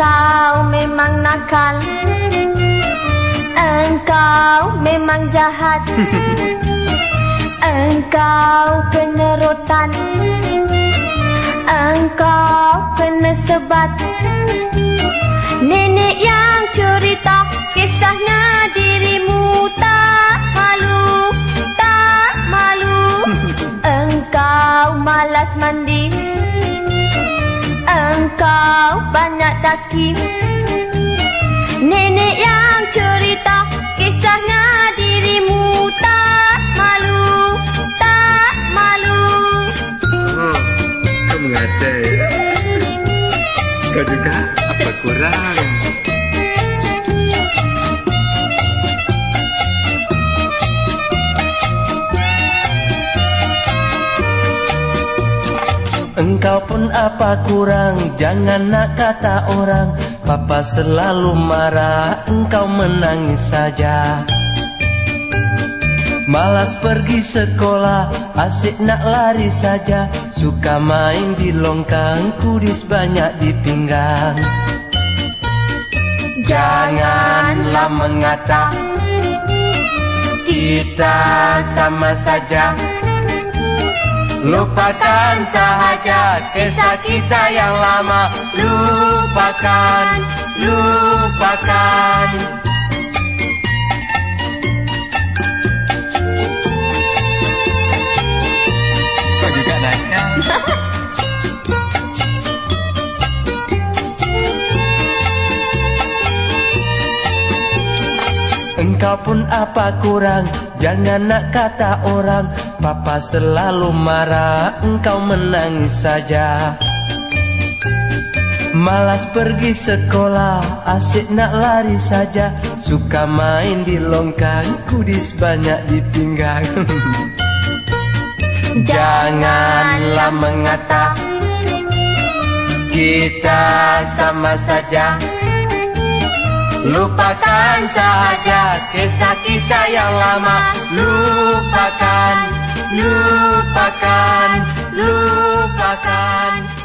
Engkau memang nakal. Engkau memang jahat. Engkau kena rotan Engkau kena sebat Nenek yang cerita kisahnya dirimu tak malu Tak malu. Engkau malas mandi Engkau banyak daki Nenek yang cerita kisahnya dirimu tak malu Tak malu Oh, kau mengada ya? Kau juga apa kurang? Engkau pun apa kurang Jangan nak kata orang. Papa selalu marah Engkau menangis saja. Malas pergi sekolah Asik nak lari saja. Suka main di longkang Kudis banyak di pinggang. Janganlah mengata Kita sama saja Lupakan sahaja kisah kita yang lama. Lupakan, lupakan. Kau juga naiknya? Engkau pun apa kurang? Jangan nak kata orang Papa selalu marah Engkau menangis saja. Malas pergi sekolah Asik nak lari saja. Suka main di longkang Kudis banyak di pinggang. Janganlah mengata Kita sama saja. Lupakan sahaja kisah kita yang lama. Lupakan, lupakan, lupakan